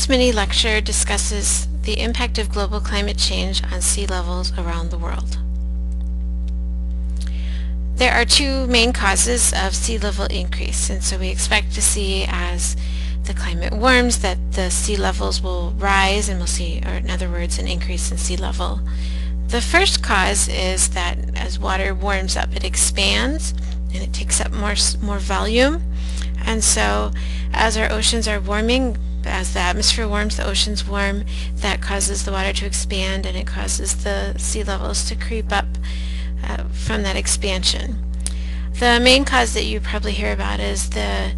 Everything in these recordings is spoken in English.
This mini lecture discusses the impact of global climate change on sea levels around the world. There are two main causes of sea level increase and so we expect to see as the climate warms that the sea levels will rise and we'll see, or in other words, an increase in sea level. The first cause is that as water warms up it expands and it takes up more, more volume and so as our oceans are warming as the atmosphere warms, the oceans warm, that causes the water to expand and it causes the sea levels to creep up uh, from that expansion. The main cause that you probably hear about is the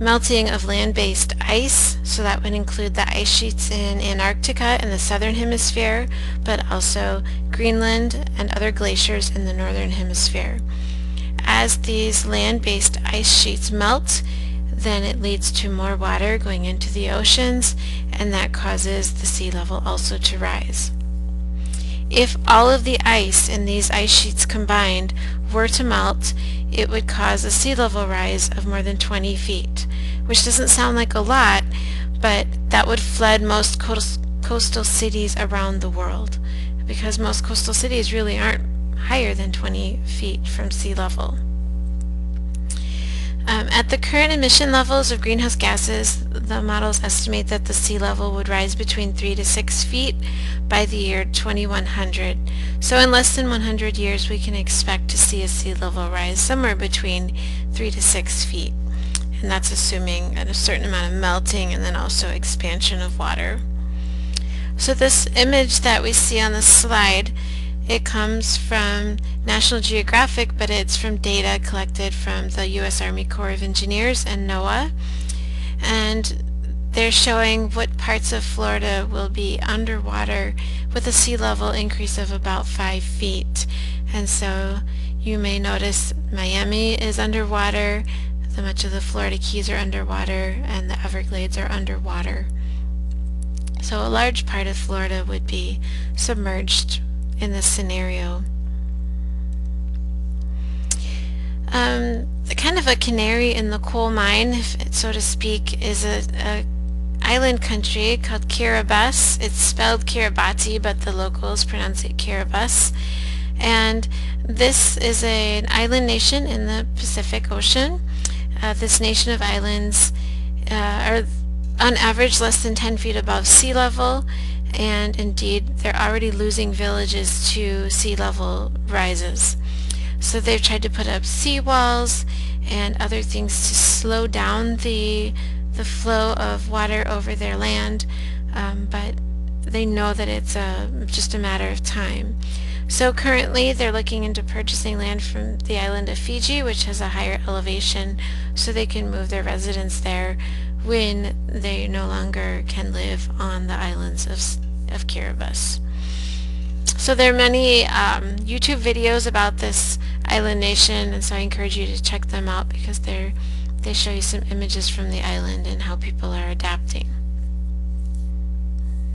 melting of land-based ice, so that would include the ice sheets in Antarctica in the southern hemisphere, but also Greenland and other glaciers in the northern hemisphere. As these land-based ice sheets melt, then it leads to more water going into the oceans and that causes the sea level also to rise. If all of the ice in these ice sheets combined were to melt, it would cause a sea level rise of more than 20 feet, which doesn't sound like a lot, but that would flood most coastal cities around the world because most coastal cities really aren't higher than 20 feet from sea level. Um, at the current emission levels of greenhouse gases, the models estimate that the sea level would rise between 3 to 6 feet by the year 2100. So in less than 100 years we can expect to see a sea level rise somewhere between 3 to 6 feet. And that's assuming a certain amount of melting and then also expansion of water. So this image that we see on the slide it comes from National Geographic, but it's from data collected from the U.S. Army Corps of Engineers and NOAA. And they're showing what parts of Florida will be underwater with a sea level increase of about 5 feet. And so you may notice Miami is underwater, the much of the Florida Keys are underwater, and the Everglades are underwater. So a large part of Florida would be submerged in this scenario. Um, kind of a canary in the coal mine, so to speak, is a, a island country called Kiribati. It's spelled Kiribati, but the locals pronounce it Kiribati. And this is a, an island nation in the Pacific Ocean. Uh, this nation of islands uh, are on average less than 10 feet above sea level and indeed they're already losing villages to sea level rises. So they've tried to put up seawalls and other things to slow down the, the flow of water over their land, um, but they know that it's a, just a matter of time. So currently they're looking into purchasing land from the island of Fiji, which has a higher elevation, so they can move their residents there when they no longer can live on the islands of, of Kiribati. So there are many um, YouTube videos about this island nation and so I encourage you to check them out because they're, they show you some images from the island and how people are adapting.